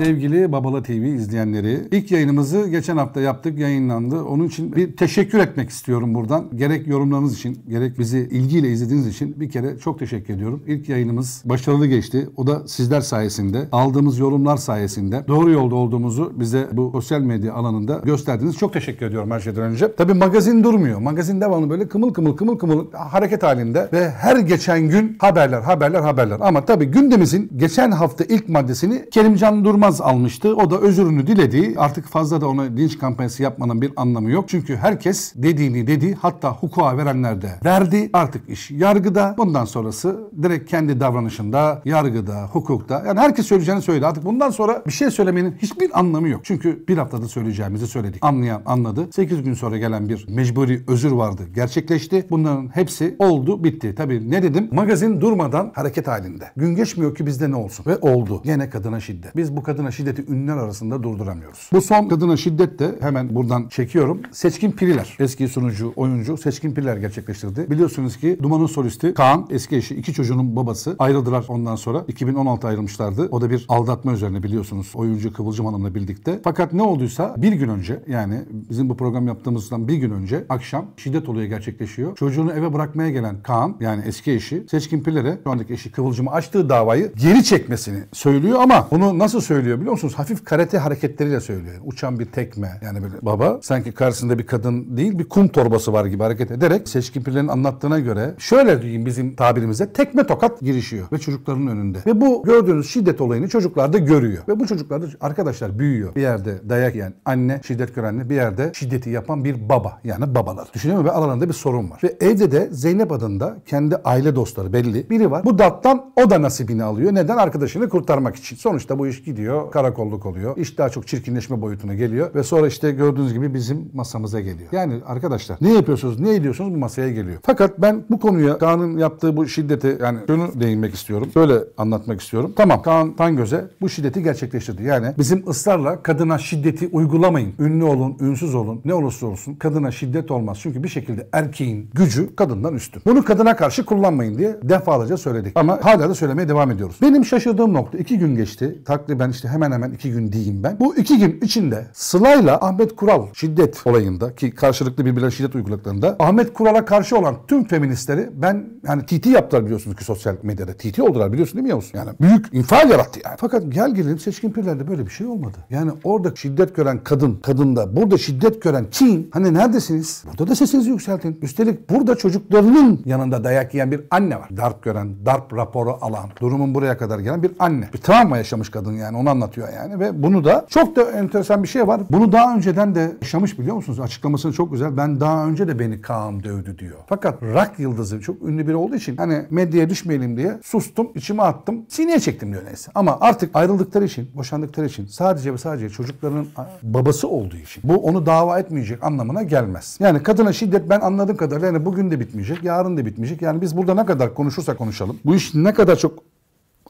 Sevgili Babala TV izleyenleri, ilk yayınımızı geçen hafta yaptık, yayınlandı. Onun için bir teşekkür etmek istiyorum buradan. Gerek yorumlarınız için, gerek bizi ilgiyle izlediğiniz için bir kere çok teşekkür ediyorum. İlk yayınımız başarılı geçti. O da sizler sayesinde, aldığımız yorumlar sayesinde doğru yolda olduğumuzu bize bu sosyal medya alanında gösterdiniz. Çok teşekkür ediyorum her şeyden önce. Tabii magazin durmuyor. Magazin devamlı böyle kımıl kımıl kımıl kımıl hareket halinde ve her geçen gün haberler, haberler, haberler. Ama tabii gündemimizin geçen hafta ilk maddesini Kerimcan Durmaz almıştı. O da özürünü dilediği artık fazla da ona linç kampanyası yapmanın bir anlamı yok. Çünkü herkes dediğini dedi hatta hukuka verenler de verdi. Artık iş yargıda. Bundan sonrası direkt kendi davranışında, yargıda, hukukta. Yani herkes söyleyeceğini söyledi. Artık bundan sonra bir şey söylemenin hiçbir anlamı yok. Çünkü bir haftada söyleyeceğimizi söyledik. Anlayan anladı. 8 gün sonra gelen bir mecburi özür vardı. Gerçekleşti. Bunların hepsi oldu, bitti. Tabii ne dedim? Magazin durmadan hareket halinde. Gün geçmiyor ki bizde ne olsun. Ve oldu. Gene kadına şiddet. Biz bu kadına şiddeti ünlüler arasında durduramıyoruz. Bu son kadına şiddet de hemen buradan çekiyorum. Seçkin Piriler. Eski sunucu, oyuncu Seçkin Piriler gerçekleştirdi. Biliyorsunuz ki Duman'ın solisti Kaan, eski eşi, iki çocuğunun babası ayrıldılar ondan sonra. 2016 ayrılmışlardı. O da bir aldatma üzerine biliyorsunuz. Oyuncu Kıvılcım Hanım'la birlikte. Fakat ne olduysa bir gün önce yani bizim bu program yaptığımızdan bir gün önce akşam şiddet olayı gerçekleşiyor. Çocuğunu eve bırakmaya gelen Kaan yani eski eşi Seçkin Piller'e şu andaki eşi Kıvılcım'ı açtığı davayı geri çekmesini söylüyor ama bunu nasıl söylüyor biliyor musunuz? Hafif karate hareketleriyle söylüyor. Uçan bir tekme yani böyle baba sanki karşısında bir kadın değil bir kum torbası var gibi hareket ederek Seçkin Piller'in anlattığına göre şöyle diyeyim bizim tabirimizde tekme tokat girişiyor ve çocukların önünde. Ve bu gördüğünüz şiddet olayını çocuklar da görüyor. Ve bu çocuklar da arkadaşlar büyüyor. Bir yerde dayak yiyen anne, şiddet gören anne, bir yerde şiddeti yapan bir baba yani babalar. Düşünüyor musun? Ve aralarında bir sorun var. Ve evde de Zeynep adında kendi aile dostları belli biri var. Bu dattan o da nasibini alıyor. Neden? Arkadaşını kurtarmak için. Sonuçta bu iş gidiyor, karakolluk oluyor. İş daha çok çirkinleşme boyutuna geliyor ve sonra işte gördüğünüz gibi bizim masamıza geliyor. Yani arkadaşlar ne yapıyorsunuz, ne ediyorsunuz bu masaya geliyor. Fakat ben bu konuya Kaan'ın yaptığı bu şiddeti yani şunu değinmek istiyorum. Böyle anlatmak istiyorum. Tamam Kaan Tangöz'e bu şiddeti gerçekleştirdi. Yani bizim ısrarla kadına şiddeti uygulamayın. Ünlü olun, ünsüz olun, ne olursa olsun kadına şiddet olmaz. Çünkü bir şekilde erkeğin gücü kadından üstün. Bunu kadına karşı kullanmayın diye defalarca söyledik. Ama hala da söylemeye devam ediyoruz. Benim şaşırdığım nokta iki gün geçti. Takriben işte hemen hemen iki gün diyeyim ben. Bu iki gün içinde Sıla'yla Ahmet Kural şiddet olayında ki karşılıklı birbirlerine şiddet uyguladıklarında Ahmet Kural'a karşı olan tüm feministleri ben yani TT yaptılar biliyorsunuz ki sosyal medyada. TT oldular biliyorsun değil mi Yavuz? Yani büyük infial yarattı yani. Fakat gel gelelim seçkin pirlerde böyle bir şey olmadı. Yani orada şiddet gören kadın, kadında burada şiddet gören kim? Hani neredesiniz? Burada da sesinizi yükseltin. Üstelik burada çocuklarının yanında dayak yiyen bir anne var. Darp gören, darp raporu alan, durumun buraya kadar gelen bir anne. Bir travma yaşamış kadın yani anlatıyor yani ve bunu da çok da enteresan bir şey var. Bunu daha önceden de yaşamış biliyor musunuz? Açıklamasını çok güzel. Ben daha önce de beni Kaan dövdü diyor. Fakat rock yıldızı çok ünlü biri olduğu için hani medyaya düşmeyelim diye sustum, içime attım, sineye çektim diyor neyse. Ama artık ayrıldıkları için, boşandıkları için sadece ve sadece çocuklarının babası olduğu için bu onu dava etmeyecek anlamına gelmez. Yani kadına şiddet ben anladığım kadarıyla yani bugün de bitmeyecek, yarın da bitmeyecek. Yani biz burada ne kadar konuşursak konuşalım. Bu iş ne kadar çok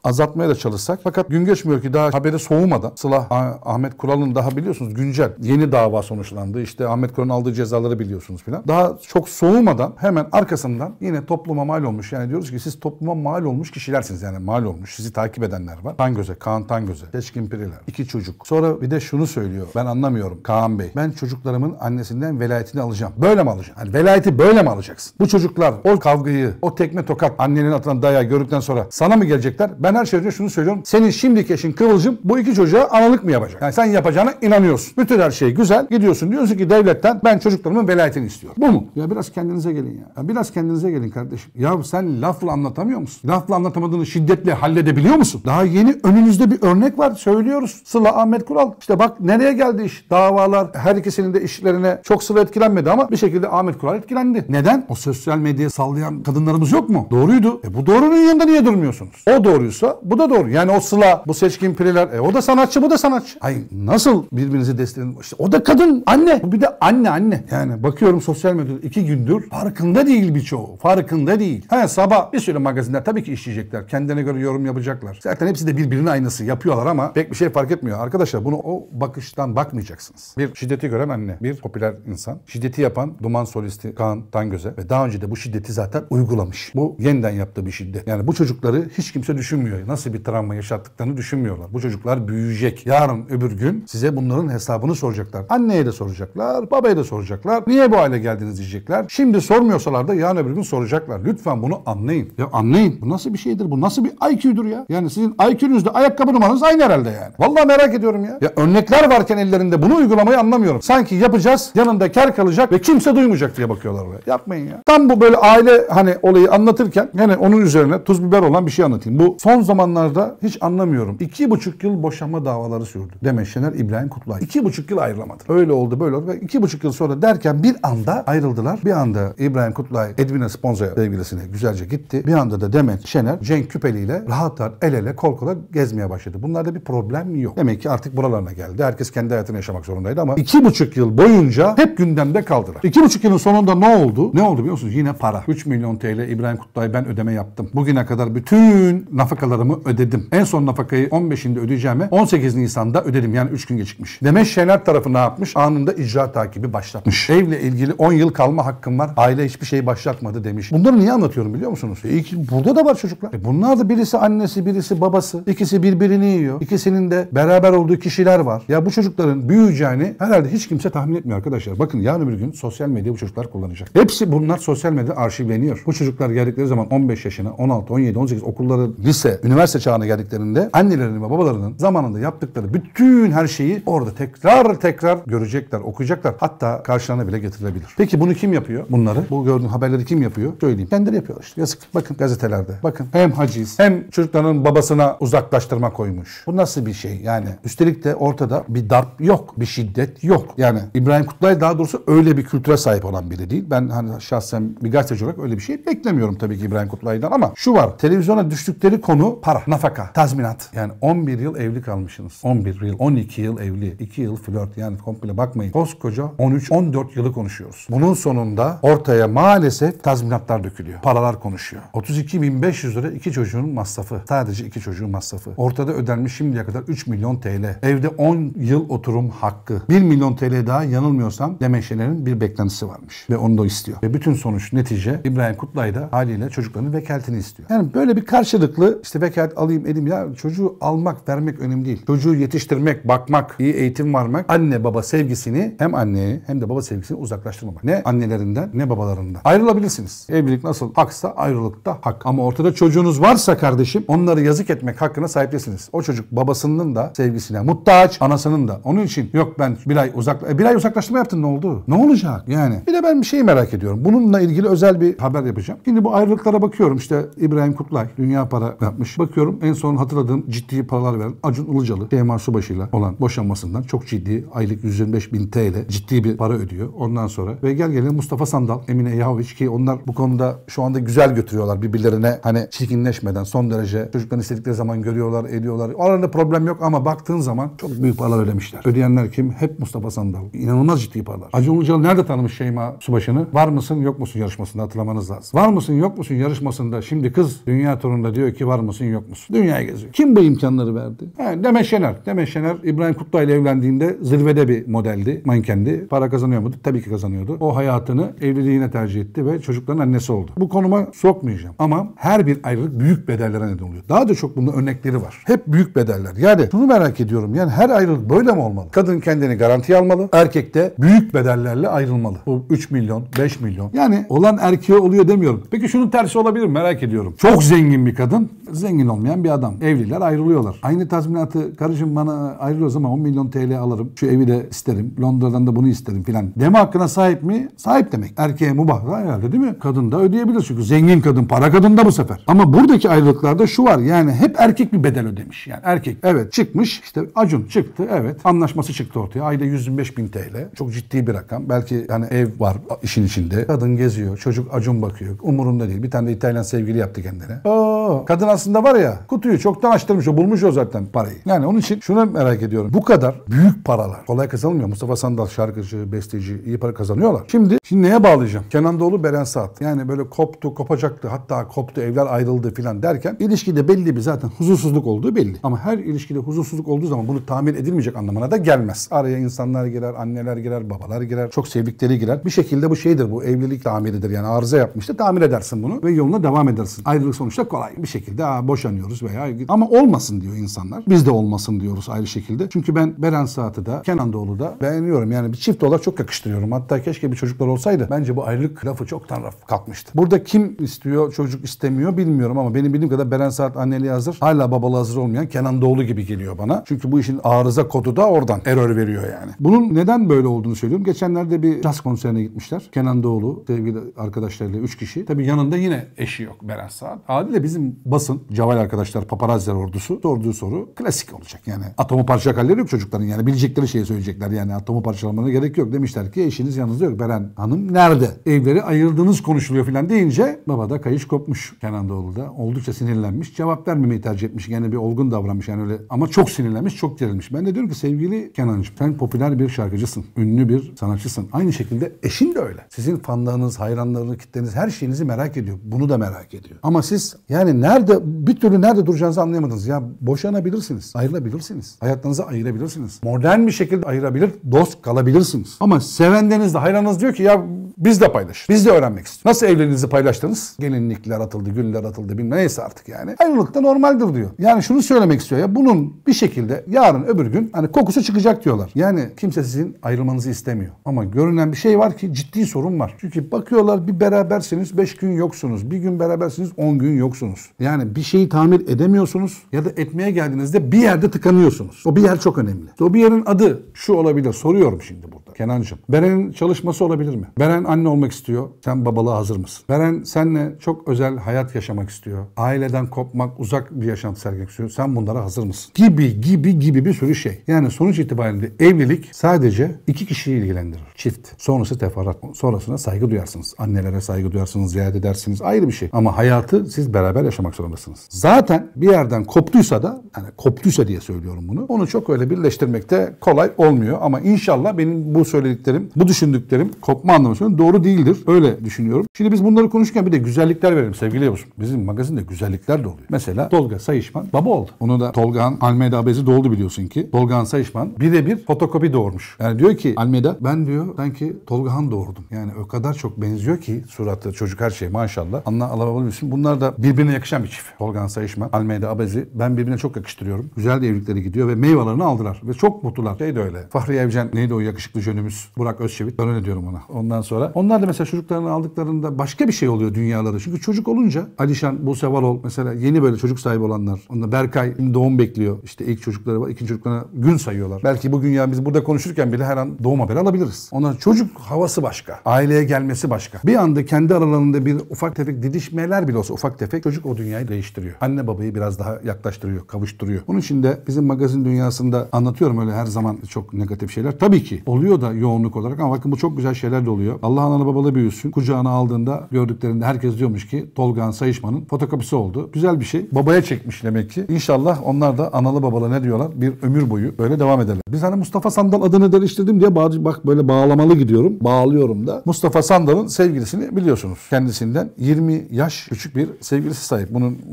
azaltmaya da çalışsak. Fakat gün geçmiyor ki daha haberi soğumadan Sıla Ahmet Kural'ın daha biliyorsunuz güncel yeni dava sonuçlandı. İşte Ahmet Kural'ın aldığı cezaları biliyorsunuz filan. Daha çok soğumadan hemen arkasından yine topluma mal olmuş. Yani diyoruz ki siz topluma mal olmuş kişilersiniz. Yani mal olmuş. Sizi takip edenler var. Tangöze, Kaan Tangöze, Seçkin Piriler. iki çocuk. Sonra bir de şunu söylüyor. Ben anlamıyorum Kaan Bey. Ben çocuklarımın annesinden velayetini alacağım. Böyle mi alacağım? Yani velayeti böyle mi alacaksın? Bu çocuklar o kavgayı, o tekme tokat annenin atılan dayağı gördükten sonra sana mı gelecekler? Ben her şeyden şunu söylüyorum. Senin şimdiki eşin Kıvılcım bu iki çocuğa analık mı yapacak? Yani sen yapacağına inanıyorsun. Bütün her şey güzel. Gidiyorsun diyorsun ki devletten ben çocuklarımın velayetini istiyorum. Bu mu? Ya biraz kendinize gelin ya. ya biraz kendinize gelin kardeşim. Ya sen lafla anlatamıyor musun? Lafla anlatamadığını şiddetle halledebiliyor musun? Daha yeni önünüzde bir örnek var. Söylüyoruz. Sıla Ahmet Kural. İşte bak nereye geldi iş? Davalar. Her ikisinin de işlerine çok Sıla etkilenmedi ama bir şekilde Ahmet Kural etkilendi. Neden? O sosyal medyaya sallayan kadınlarımız yok mu? Doğruydu. E bu doğrunun yanında niye durmuyorsunuz? O doğruysa bu da doğru. Yani o Sıla, bu seçkin pireler, e, o da sanatçı, bu da sanatçı. Ay nasıl birbirinizi destekledin? İşte o da kadın, anne. Bu bir de anne anne. Yani bakıyorum sosyal medyada iki gündür farkında değil birçoğu. Farkında değil. Ha sabah bir sürü magazinler tabii ki işleyecekler. Kendine göre yorum yapacaklar. Zaten hepsi de birbirinin aynısı yapıyorlar ama pek bir şey fark etmiyor. Arkadaşlar bunu o bakıştan bakmayacaksınız. Bir şiddeti gören anne, bir popüler insan. Şiddeti yapan Duman solisti Kaan Tangöze ve daha önce de bu şiddeti zaten uygulamış. Bu yeniden yaptığı bir şiddet. Yani bu çocukları hiç kimse düşünmüyor düşünmüyor. Nasıl bir travma yaşattıklarını düşünmüyorlar. Bu çocuklar büyüyecek. Yarın öbür gün size bunların hesabını soracaklar. Anneye de soracaklar, babaya da soracaklar. Niye bu hale geldiniz diyecekler. Şimdi sormuyorsalar da yarın öbür gün soracaklar. Lütfen bunu anlayın. Ya anlayın. Bu nasıl bir şeydir? Bu nasıl bir IQ'dur ya? Yani sizin IQ'nüzle ayakkabı numaranız aynı herhalde yani. Vallahi merak ediyorum ya. Ya örnekler varken ellerinde bunu uygulamayı anlamıyorum. Sanki yapacağız, yanında kar kalacak ve kimse duymayacak diye bakıyorlar oraya. Yapmayın ya. Tam bu böyle aile hani olayı anlatırken yani onun üzerine tuz biber olan bir şey anlatayım. Bu son zamanlarda hiç anlamıyorum. İki buçuk yıl boşanma davaları sürdü. Demet Şener, İbrahim Kutlay. İki buçuk yıl ayrılamadı. Öyle oldu böyle oldu ve iki buçuk yıl sonra derken bir anda ayrıldılar. Bir anda İbrahim Kutlay Edwina Sponza sevgilisine güzelce gitti. Bir anda da Demet Şener Cenk Küpeli ile rahat rahat el ele kol kola gezmeye başladı. Bunlarda bir problem yok. Demek ki artık buralarına geldi. Herkes kendi hayatını yaşamak zorundaydı ama iki buçuk yıl boyunca hep gündemde kaldılar. İki buçuk yılın sonunda ne oldu? Ne oldu biliyor musunuz? Yine para. 3 milyon TL İbrahim Kutlay ben ödeme yaptım. Bugüne kadar bütün nafakalarımı ödedim. En son nafakayı 15'inde ödeyeceğime 18 Nisan'da ödedim. Yani 3 gün gecikmiş. Demet Şener tarafı ne yapmış? Anında icra takibi başlatmış. Evle ilgili 10 yıl kalma hakkım var. Aile hiçbir şey başlatmadı demiş. Bunları niye anlatıyorum biliyor musunuz? E, iki- burada da var çocuklar. E, bunlar da birisi annesi, birisi babası. İkisi birbirini yiyor. İkisinin de beraber olduğu kişiler var. Ya bu çocukların büyüyeceğini herhalde hiç kimse tahmin etmiyor arkadaşlar. Bakın yarın bir gün sosyal medya bu çocuklar kullanacak. Hepsi bunlar sosyal medyada arşivleniyor. Bu çocuklar geldikleri zaman 15 yaşına, 16, 17, 18 okulları, lise, üniversite çağına geldiklerinde annelerinin ve babalarının zamanında yaptıkları bütün her şeyi orada tekrar tekrar görecekler, okuyacaklar. Hatta karşılarına bile getirilebilir. Peki bunu kim yapıyor? Bunları. Bu gördüğün haberleri kim yapıyor? Söyleyeyim. Kendileri yapıyorlar işte. Yazık. Bakın gazetelerde. Bakın hem haciz hem çocukların babasına uzaklaştırma koymuş. Bu nasıl bir şey? Yani üstelik de ortada bir darp yok. Bir şiddet yok. Yani İbrahim Kutlay daha doğrusu öyle bir kültüre sahip olan biri değil. Ben hani şahsen bir gazeteci olarak öyle bir şey beklemiyorum tabii ki İbrahim Kutlay'dan ama şu var. Televizyona düştükleri konu para, nafaka, tazminat. Yani 11 yıl evli kalmışsınız. 11 yıl, 12 yıl evli, 2 yıl flört yani komple bakmayın. Koskoca 13-14 yılı konuşuyoruz. Bunun sonunda ortaya maalesef tazminatlar dökülüyor. Paralar konuşuyor. 32.500 lira iki çocuğun masrafı. Sadece iki çocuğun masrafı. Ortada ödenmiş şimdiye kadar 3 milyon TL. Evde 10 yıl oturum hakkı. 1 milyon TL daha yanılmıyorsam Demet Şener'in bir beklentisi varmış. Ve onu da istiyor. Ve bütün sonuç netice İbrahim Kutlay da haliyle çocuklarının vekaletini istiyor. Yani böyle bir karşılıklı işte vekalet alayım elim ya çocuğu almak vermek önemli değil. Çocuğu yetiştirmek, bakmak, iyi eğitim vermek anne baba sevgisini hem anneye hem de baba sevgisini uzaklaştırmamak. Ne annelerinden ne babalarından. Ayrılabilirsiniz. Evlilik nasıl haksa ayrılık da hak. Ama ortada çocuğunuz varsa kardeşim onları yazık etmek hakkına sahip değilsiniz. O çocuk babasının da sevgisine muhtaç, anasının da. Onun için yok ben bir ay uzak e, bir ay uzaklaştırma yaptın ne oldu? Ne olacak yani? Bir de ben bir şey merak ediyorum. Bununla ilgili özel bir haber yapacağım. Şimdi bu ayrılıklara bakıyorum. İşte İbrahim Kutlay dünya para yapmış. Bakıyorum en son hatırladığım ciddi paralar veren Acun Ilıcalı Şeyma Subaşı'yla olan boşanmasından çok ciddi aylık 125 bin TL ciddi bir para ödüyor. Ondan sonra ve gel gelelim Mustafa Sandal, Emine Yahoviç ki onlar bu konuda şu anda güzel götürüyorlar birbirlerine hani çirkinleşmeden son derece çocukların istedikleri zaman görüyorlar, ediyorlar. Aralarında problem yok ama baktığın zaman çok büyük paralar ödemişler. Ödeyenler kim? Hep Mustafa Sandal. İnanılmaz ciddi paralar. Acun Ilıcalı nerede tanımış Şeyma Subaşı'nı? Var mısın yok musun yarışmasında hatırlamanız lazım. Var mısın yok musun yarışmasında şimdi kız dünya turunda diyor ki var mısın yok musun? Dünyaya geziyor. Kim bu imkanları verdi? He, Demet Şener. Demet Şener İbrahim Kutlay ile evlendiğinde zirvede bir modeldi, mankendi. Para kazanıyor muydu? Tabii ki kazanıyordu. O hayatını evliliğine tercih etti ve çocukların annesi oldu. Bu konuma sokmayacağım. Ama her bir ayrılık büyük bedellere neden oluyor. Daha da çok bunun örnekleri var. Hep büyük bedeller. Yani şunu merak ediyorum. Yani her ayrılık böyle mi olmalı? Kadın kendini garantiye almalı. Erkek de büyük bedellerle ayrılmalı. Bu 3 milyon, 5 milyon. Yani olan erkeğe oluyor demiyorum. Peki şunun tersi olabilir mi? Merak ediyorum. Çok zengin bir kadın, zengin olmayan bir adam. Evliler ayrılıyorlar. Aynı tazminatı karıcığım bana ayrılıyoruz ama 10 milyon TL alırım. Şu evi de isterim. Londra'dan da bunu isterim filan. Deme hakkına sahip mi? Sahip demek. Erkeğe mubah herhalde değil mi? Kadın da ödeyebilir çünkü zengin kadın, para kadın da bu sefer. Ama buradaki ayrılıklarda şu var yani hep erkek bir bedel ödemiş. Yani erkek evet çıkmış işte Acun çıktı evet anlaşması çıktı ortaya. Ayda 125 bin TL. Çok ciddi bir rakam. Belki yani ev var işin içinde. Kadın geziyor. Çocuk Acun bakıyor. Umurunda değil. Bir tane de İtalyan sevgili yaptı kendine. Oo, kadın aslında var ya kutuyu çoktan açtırmış o. Bulmuş o zaten parayı. Yani onun için şunu merak ediyorum. Bu kadar büyük paralar kolay kazanılmıyor. Mustafa Sandal şarkıcı, besteci iyi para kazanıyorlar. Şimdi şimdi neye bağlayacağım? Kenan Doğulu, Beren Saat. Yani böyle koptu, kopacaktı. Hatta koptu, evler ayrıldı filan derken ilişkide belli bir zaten huzursuzluk olduğu belli. Ama her ilişkide huzursuzluk olduğu zaman bunu tamir edilmeyecek anlamına da gelmez. Araya insanlar girer, anneler girer, babalar girer, çok sevdikleri girer. Bir şekilde bu şeydir bu evlilik tamiridir yani arıza yapmıştı tamir edersin bunu ve yoluna devam edersin. Ayrılık sonuçta kolay bir şekilde boşanıyoruz veya ama olmasın diyor insanlar. Biz de olmasın diyoruz ayrı şekilde. Çünkü ben Beren Saat'ı da Kenan Doğulu da beğeniyorum. Yani bir çift olarak çok yakıştırıyorum. Hatta keşke bir çocuklar olsaydı bence bu ayrılık lafı çoktan raf kalkmıştı. Burada kim istiyor çocuk istemiyor bilmiyorum ama benim bildiğim kadar Beren Saat anneliği hazır. Hala babalı hazır olmayan Kenan Doğulu gibi geliyor bana. Çünkü bu işin arıza kodu da oradan error veriyor yani. Bunun neden böyle olduğunu söylüyorum. Geçenlerde bir caz konserine gitmişler. Kenan Doğulu sevgili arkadaşlarıyla 3 kişi. Tabii yanında yine eşi yok Beren Saat. Adile bizim basın, Caval arkadaşlar, paparazziler ordusu sorduğu soru klasik olacak. Yani atomu parçalak halleri yok çocukların yani bilecekleri şeyi söyleyecekler yani atomu parçalamana gerek yok. Demişler ki eşiniz yanınızda yok. Beren Hanım nerede? Evleri ayırdığınız konuşuluyor falan deyince baba da kayış kopmuş Kenan Doğulu da. Oldukça sinirlenmiş. Cevap vermemeyi tercih etmiş. Yani bir olgun davranmış yani öyle ama çok sinirlenmiş, çok gerilmiş. Ben de diyorum ki sevgili Kenancığım sen popüler bir şarkıcısın. Ünlü bir sanatçısın. Aynı şekilde eşin de öyle. Sizin fanlarınız, hayranlarınız, kitleniz her şeyinizi merak ediyor. Bunu da merak ediyor. Ama siz yani nerede bir türlü nerede duracağınızı anlayamadınız. Ya boşanabilirsiniz, ayrılabilirsiniz. Hayatlarınızı ayırabilirsiniz. Modern bir şekilde ayırabilir, dost kalabilirsiniz. Ama sevenleriniz de hayranınız diyor ki ya biz de paylaş. Biz de öğrenmek istiyoruz. Nasıl evliliğinizi paylaştınız? Gelinlikler atıldı, güller atıldı bilmem neyse artık yani. Ayrılık da normaldir diyor. Yani şunu söylemek istiyor ya bunun bir şekilde yarın öbür gün hani kokusu çıkacak diyorlar. Yani kimse sizin ayrılmanızı istemiyor. Ama görünen bir şey var ki ciddi sorun var. Çünkü bakıyorlar bir berabersiniz 5 gün yoksunuz. Bir gün berabersiniz 10 gün yoksunuz. Yani bir şeyi tamir edemiyorsunuz ya da etmeye geldiğinizde bir yerde tıkanıyorsunuz. O bir yer çok önemli. O bir yerin adı şu olabilir. Soruyorum şimdi burada Kenancığım. Beren'in çalışması olabilir mi? Beren anne olmak istiyor. Sen babalığa hazır mısın? Beren senle çok özel hayat yaşamak istiyor. Aileden kopmak, uzak bir yaşantı sergilemek istiyor. Sen bunlara hazır mısın? Gibi gibi gibi bir sürü şey. Yani sonuç itibariyle evlilik sadece iki kişiyi ilgilendirir. Çift. Sonrası teferruat. Sonrasına saygı duyarsınız. Annelere saygı duyarsınız, ziyaret edersiniz. Ayrı bir şey. Ama hayatı siz beraber yaşamak zorundasınız. Zaten bir yerden koptuysa da, hani koptuysa diye söylüyorum bunu. Onu çok öyle birleştirmekte kolay olmuyor. Ama inşallah benim bu söylediklerim, bu düşündüklerim kopma anlamı söylüyorum doğru değildir. Öyle düşünüyorum. Şimdi biz bunları konuşurken bir de güzellikler verelim sevgili Yavuz. Bizim magazinde güzellikler de oluyor. Mesela Tolga Sayışman baba oldu. Onu da Tolga'nın Almeda abezi doğdu biliyorsun ki. Tolga'nın Sayışman birebir fotokopi doğurmuş. Yani diyor ki Almeda ben diyor sanki Tolgahan doğurdum. Yani o kadar çok benziyor ki suratı, çocuk her şey maşallah. Anla alabiliyorsun. Bunlar da birbirine yakışan bir çift. Tolga'nın Sayışman, Almeda abezi. Ben birbirine çok yakıştırıyorum. Güzel de evlilikleri gidiyor ve meyvelerini aldılar. Ve çok mutlular. Şey de öyle. Fahri Evcen neydi o yakışıklı jönümüz? Burak Özçevit. Ben öyle diyorum ona. Ondan sonra. Onlar da mesela çocuklarını aldıklarında başka bir şey oluyor dünyaları. Çünkü çocuk olunca Alişan, Buse Varol mesela yeni böyle çocuk sahibi olanlar. Onda Berkay doğum bekliyor. İşte ilk çocukları var. ikinci çocuklarına gün sayıyorlar. Belki bugün ya biz burada konuşurken bile her an doğum haberi alabiliriz. Ondan çocuk havası başka. Aileye gelmesi başka. Bir anda kendi aralarında bir ufak tefek didişmeler bile olsa ufak tefek çocuk o dünyayı değiştiriyor. Anne babayı biraz daha yaklaştırıyor, kavuşturuyor. Onun için de bizim magazin dünyasında anlatıyorum öyle her zaman çok negatif şeyler. Tabii ki oluyor da yoğunluk olarak ama bakın bu çok güzel şeyler de oluyor. Allah analı babalı büyüsün. Kucağına aldığında gördüklerinde herkes diyormuş ki Tolga'nın Sayışman'ın fotokopisi oldu. Güzel bir şey. Babaya çekmiş demek ki. İnşallah onlar da analı babalı ne diyorlar? Bir ömür boyu böyle devam ederler. Biz hani Mustafa Sandal adını değiştirdim diye bak böyle bağlamalı gidiyorum. Bağlıyorum da. Mustafa Sandal'ın sevgilisini biliyorsunuz. Kendisinden 20 yaş küçük bir sevgilisi sahip.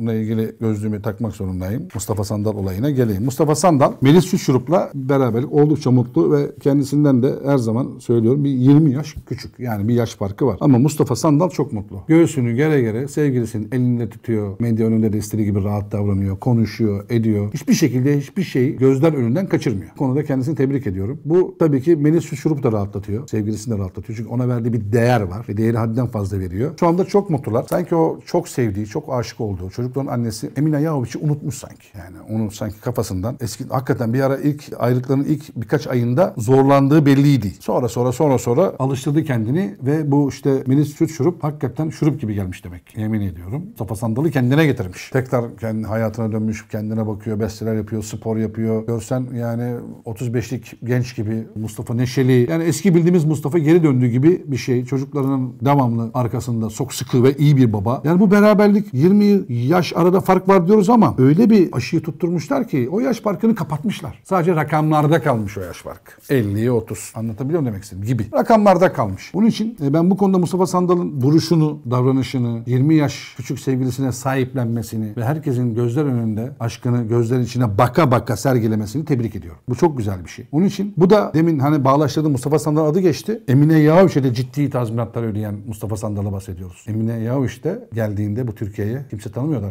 Bununla ilgili gözlüğümü takmak zorundayım. Mustafa Sandal olayına geleyim. Mustafa Sandal Melis Suçurup'la beraberlik oldukça mutlu ve kendisinden de her zaman söylüyorum bir 20 yaş küçük. Yani bir yaş farkı var. Ama Mustafa Sandal çok mutlu. Göğsünü gere gere sevgilisinin elinde tutuyor. Medya önünde de istediği gibi rahat davranıyor. Konuşuyor, ediyor. Hiçbir şekilde hiçbir şeyi gözler önünden kaçırmıyor. Bu konuda kendisini tebrik ediyorum. Bu tabii ki Melis Suçurup da rahatlatıyor. Sevgilisini de rahatlatıyor. Çünkü ona verdiği bir değer var. Ve değeri haddinden fazla veriyor. Şu anda çok mutlular. Sanki o çok sevdiği, çok aşık olduğu çocukların annesi Emine Yahovic'i unutmuş sanki. Yani onu sanki kafasından eski hakikaten bir ara ilk ayrılıkların ilk birkaç ayında zorlandığı belliydi. Sonra sonra sonra sonra alıştırdı kendini ve bu işte Melis süt şurup hakikaten şurup gibi gelmiş demek. Yemin ediyorum. Mustafa Sandal'ı kendine getirmiş. Tekrar kendi hayatına dönmüş, kendine bakıyor, besteler yapıyor, spor yapıyor. Görsen yani 35'lik genç gibi Mustafa neşeli. Yani eski bildiğimiz Mustafa geri döndüğü gibi bir şey. Çocuklarının devamlı arkasında çok sıkı ve iyi bir baba. Yani bu beraberlik 20 yaş arada fark var diyoruz ama öyle bir aşıyı tutturmuşlar ki o yaş farkını kapatmışlar. Sadece rakamlarda kalmış o yaş farkı. 50'ye 30. Anlatabiliyor muyum demek istedim? Gibi. Rakamlarda kalmış. Bunun için e, ben bu konuda Mustafa Sandal'ın duruşunu, davranışını, 20 yaş küçük sevgilisine sahiplenmesini ve herkesin gözler önünde aşkını gözler içine baka baka sergilemesini tebrik ediyorum. Bu çok güzel bir şey. Onun için bu da demin hani bağlaştırdığım Mustafa Sandal adı geçti. Emine Yağuş'a de ciddi tazminatlar ödeyen Mustafa Sandal'a bahsediyoruz. Emine Yağuş de geldiğinde bu Türkiye'ye kimse tanımıyordu.